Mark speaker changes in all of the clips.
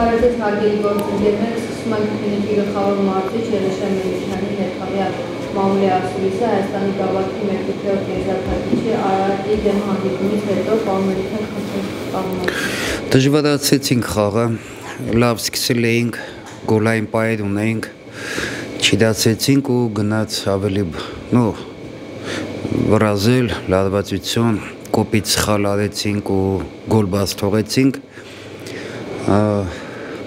Speaker 1: Բարեձեզ հարգելի գործընկերներ, սկսում ենք քննիքի գլխավոր մարզիչ Երեշա Մելիքյանի խաղյալ Մամուլի Ասուրիսը Հայաստանի գավաթի մեկուքեոտ եզրափակիչի Արարատի դեմ հանդիպումից հետո պարմերիք ենք խնդրում կաղմած։
Speaker 2: Դժվարացեցինք խաղը, լավ սկսել էինք, գոլային պայդ ունեինք, չիդացեցինք ու գնաց ավելի, նո, վրազել, լադվածություն, կոպից սխալ արեցինք ու գոլ բաց թողեցինք,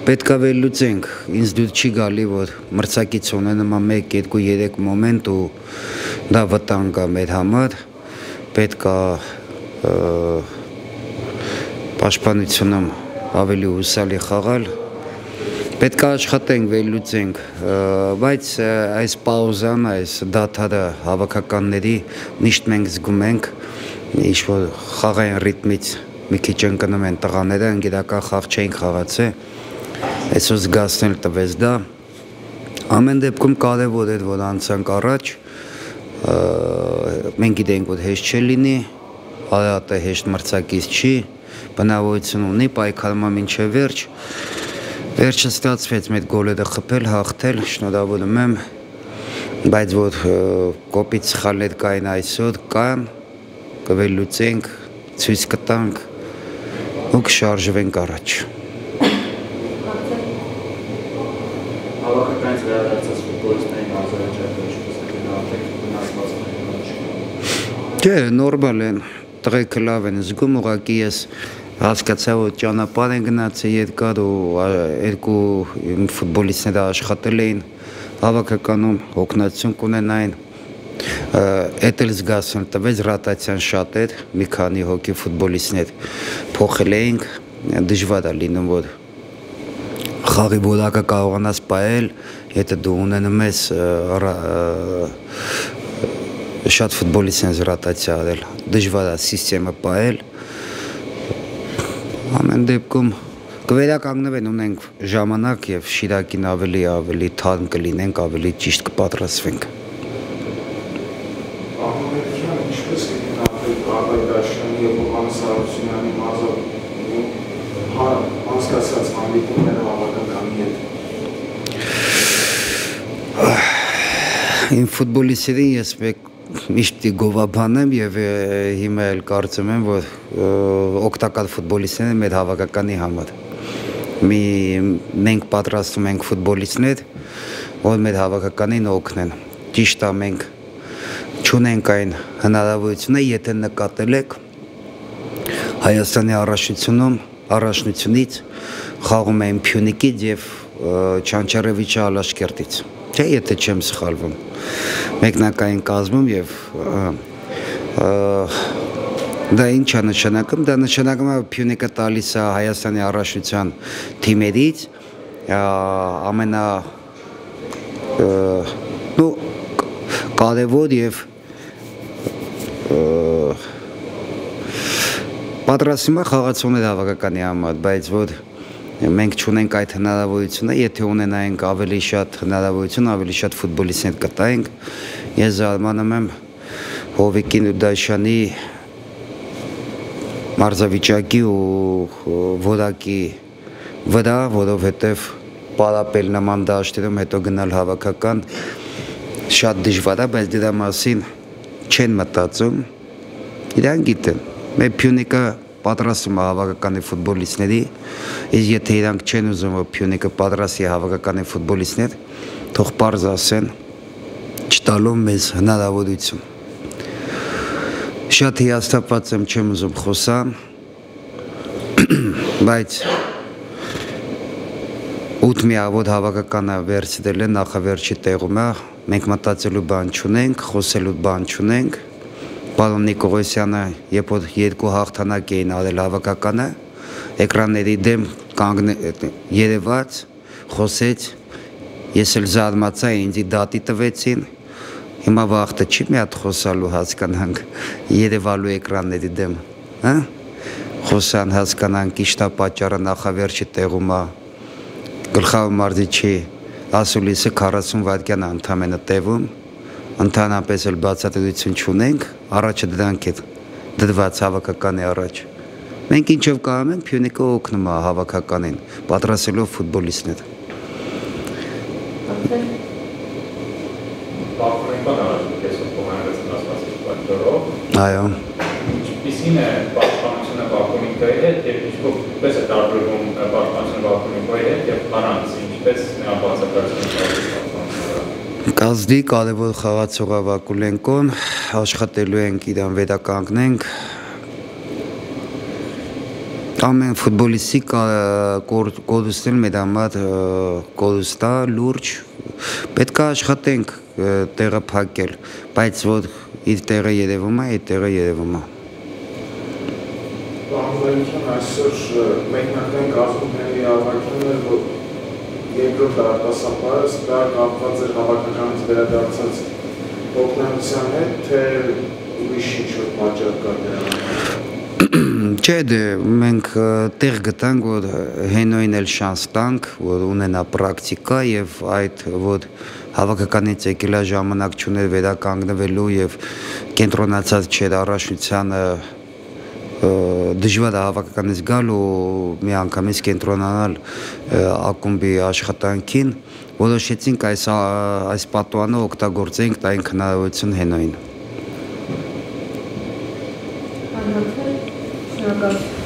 Speaker 2: պետքա վերլուծենք, ինձ դուր չի գալի, որ մրցակից ունենում 1, 2, 3 մոմենտ ու դա վտանգ է մեր համար, պետքա պաշտպանությունում ավելի հուսալի խաղալ, պետք է աշխատենք, վերլուծենք, բայց այս պաուզան, այս դաթարը հավաքականների միշտ մենք զգում ենք, ինչ-որ խաղային ռիթմից մի քիչ ընկնում են տղաները, ընկերական խաղ չէին խաղացել, այսօր զգացնել տվեց դա ամեն դեպքում կարևոր էր որ անցանք առաջ մենք գիտենք որ հեշտ չի լինի արատը հեշտ մրցակից չի բնավորություն ունի պայքարում մինչև վերջ վերջը ստացվեց մեր գոլերը խփել հաղթել շնորհավորում եմ բայց որ կոպիտ սխալներ կային այսօր կան կվելուծենք ցույց կտանք ու կշարժվենք առաջ
Speaker 3: հավաքականից վերադարձած ֆուտբոլիստներին Ադրբեջանը ինչպես է արդեն վնասված
Speaker 2: Չէ, նորմալ են, տղեկը լավ են զգում, ուղղակի ես հասկացա, որ ճանապարհ են գնացել երկար ու երկու ֆուտբոլիստները աշխատել էին հավաքականում հոգնածություն կունենային էդ էլ զգացում տվեց ռոտացիան շատ էր մի քանի հոգի ֆուտբոլիստներ փոխել էինք դժվար է լինում որ խաղի որակը կարողանաս ողել, եթե դու ունենում ես շատ ֆուտբոլիստ են ռոտացիա արել, դժվար է համակարգը ողել։ Ամեն դեպքում կվերականգնվեն ունենք ժամանակ եւ Շիրակին ավելի ավելի թարմ կլինենք, ավելի ճիշտ կպատրաստվենք։
Speaker 3: Ինչպես է գնահատել Ադրբեջանի եւ Հովհաննես Արարությունյանի մազով հա անցկացած հանդիպումները հավաքականի հետ։
Speaker 2: Իմ ֆուտբոլիստերին ես մեկ միշտ գովաբանեմ եւ հիմա էլ կարծում եմ, որ օգտակար ֆուտբոլիստներն են մեր հավաքականի համար։ Մի մենք պատրաստում ենք ֆուտբոլիստներ, որ մեր հավաքականին օգնեն։ Ճիշտ է մենք չունենք այն հնարավորությունը, եթե նկատել եք Հայաստանի առաջնությունում առաջնությունից խաղում էին Փյունիկից եւ Չանչարևիչի Ալաշկերտից։ Չէ, եթե չեմ սխալվում։ Մեկնակային կազմում եւ դա ինչ է նշանակում։ Դա նշանակում է Փյունիկը տալիս է Հայաստանի առաջնության թիմերից ամենա նո կարևոր եւ պատրաստվում է խաղացողներ հավաքականի համար, բայց որ մենք չունենք այդ հնարավորությունը, եթե ունենայինք ավելի շատ հնարավորություն, ավելի շատ ֆուտբոլիստներ կտայինք, ես զարմանում եմ Հովիկին ու Դաշանի մարզավիճակի ու որակի վրա, որովհետև պարապել նման դաշտերում հետո գնալ հավաքական շատ դժվար է, բայց դրա մասին չեն մտածում։ Իրան գիտեն։ Մեր Փյունիկը պատրաստում է հավաքականի ֆուտբոլիստների, իսկ եթե իրանք չեն ուզում, որ Փյունիկը պատրաստի հավաքականի ֆուտբոլիստներ, թող པարզ ասեն, չտալով մեզ հնարավորություն։ Շատ հիաստապված եմ, չեմ ուզում խոսամ, բայց 8 միավոր հավաքականը վերցրել է նախավերջի տեղում մենք մտածելու բան չունենք, խոսելու բան չունենք, պարոն Նիկողոսյանը, երբ որ երկու հաղթանակ էին արել հավաքականը, էկրանների դեմ երևաց, խոսեց, ես էլ զարմացա, ինձի դատի տվեցին, հիմա վաղթը չի մի հատ խոսալու հասկանանք, երևալու էկրանների դեմ, հա? Խոսան հասկանանք, իշտա պատճառը նախավերջի տեղում է, գլխավոր մարզիչի ասուլիսը 40 վայրկյան ընդամենը տևում, ընդհանրապես էլ բացատրություն չունենք, առաջը դրանք է դրված հավաքականի առաջ։ Մենք ինչով կարող ենք Փյունիկը օգնում է հավաքականին, պատրաստելով ֆուտբոլիստներ։ Այո։
Speaker 3: ինչպիսին է պաշտպանությունը Բախումնիկայի հետ եւ ինչպես է տարբերվում պաշտպանությունը Բախումնիկայի հետ եւ առանց ինչպես միաբացակայություն պաշտպանությունը
Speaker 2: Կազդի կարևոր խաղացողը Վակուլենկոն աշխատելու ենք իրան վերականգնենք ամեն ֆուտբոլիստի կորուստել մեր համար կորուստա լուրջ պետք է աշխատենք տեղը փակել բայց որ իր տեղը երևում է այդ տեղը երևում է
Speaker 4: Պարզայնություն այսօր մեկնական կազմումների ավակյունն էր, որ երկրորդ արտասապարս դա կապված էր հավաքականից վերադարձած օգնության հետ, թե ուրիշ ինչ-որ պատճառ կա դրա
Speaker 2: Չէ, դե մենք տեղ գտանք, որ հենոին էլ շանս տանք, որ ունենա պրակտիկա եւ այդ որ հավաքականից եկելա ժամանակ չուներ վերականգնվելու եւ կենտրոնացած չէր առաջնությանը դժվար հավաքականից գալ ու մի անգամից կենտրոնանալ ակումբի աշխատանքին որոշեցինք այս այս պատուանը օգտագործենք տային հնարավորություն
Speaker 1: Անհատել շնորհակալ